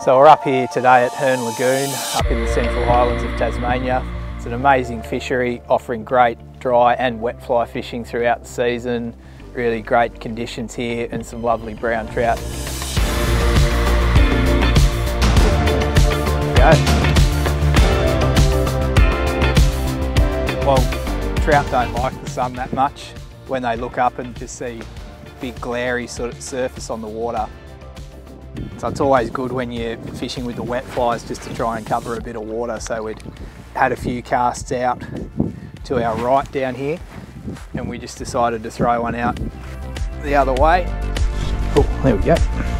So we're up here today at Herne Lagoon, up in the Central Highlands of Tasmania. It's an amazing fishery offering great dry and wet fly fishing throughout the season. Really great conditions here and some lovely brown trout. Go. Well, trout don't like the sun that much when they look up and just see a big glary sort of surface on the water. So it's always good when you're fishing with the wet flies just to try and cover a bit of water. So we'd had a few casts out to our right down here and we just decided to throw one out the other way. Oh, there we go.